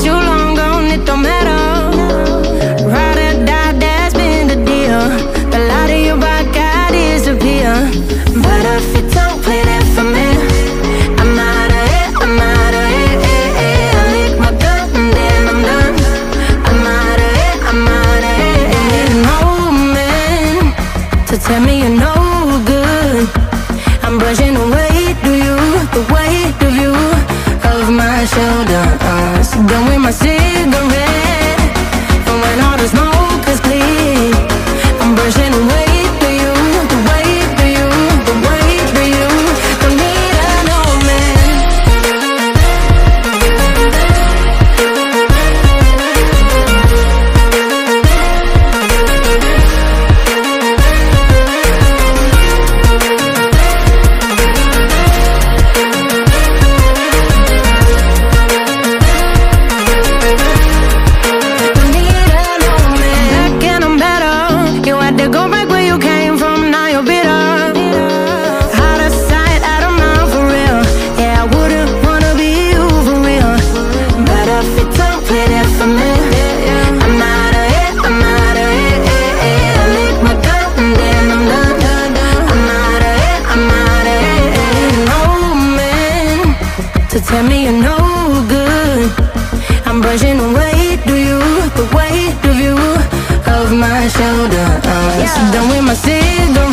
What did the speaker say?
got you long gone, it don't matter. Ride or die, that's been the deal. The light of your back, I disappear. But if you don't play that for me, I'm out of it, I'm out of it. eh, eh. I lick my gun and then I'm done. I'm out of it, I'm out of it. eh. No man to tell me you're no good. I'm brushing weight of you, the weight with my But if you don't play that for me, I'm out of it. I'm out of it. I lick my gun and then I'm done. I'm out of it. I'm out of it. No man to tell me you're no good. I'm brushing the weight of you, the weight of you, of my shoulder. Uh, So done with my cigarette.